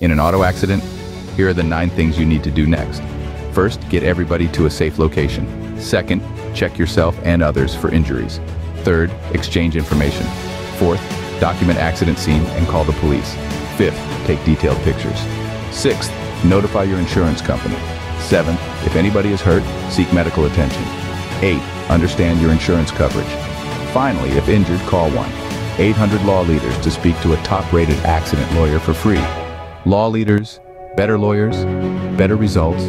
In an auto accident, here are the nine things you need to do next. First, get everybody to a safe location. Second, check yourself and others for injuries. Third, exchange information. Fourth, document accident scene and call the police. Fifth, take detailed pictures. Sixth, notify your insurance company. Seventh, if anybody is hurt, seek medical attention. Eight, understand your insurance coverage. Finally, if injured, call one. 800 Law Leaders to speak to a top-rated accident lawyer for free. Law Leaders, better lawyers, better results,